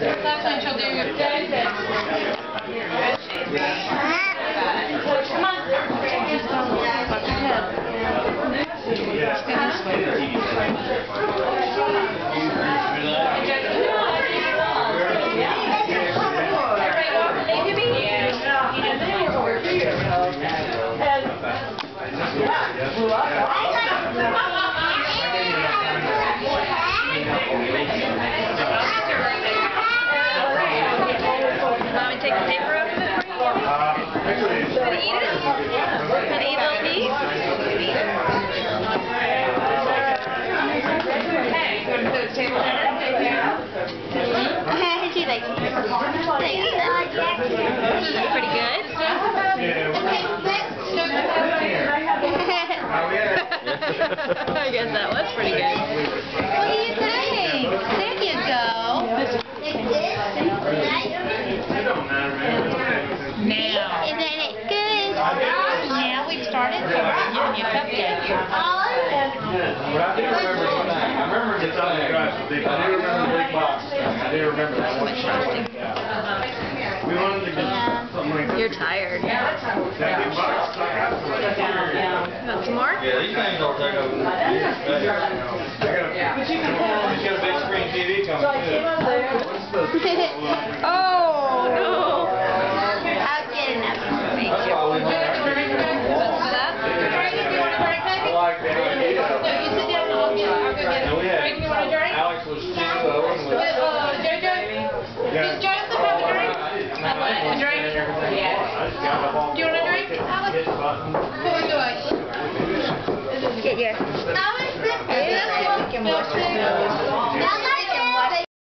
Sometimes she'll Come on. Take the paper off of it for you? Gonna eat it? Gonna eat a little piece? Hey, go to the table She's like, Pretty good? I guess that was pretty good. what are you saying? There you go. Now. Isn't it good? Yeah, we've started. Giving you a cupcake. But I do remember one thing. I remember the time you guys the big box. I do remember the big box. I do remember that one. Yeah. We wanted to get something like that. You're tired. That big box. Want some more? Yeah, these things will take over years. I got He's got a big screen TV coming too. Oh, no. I'll get enough. That's why we went out there. What's that? I like the idea. And we had, Alex was two of them. with- Yeah. Jonathan have a drink? A drink? I just got up off Do you want a drink, Alex? hit the button. What do I? Get your. Milkshake?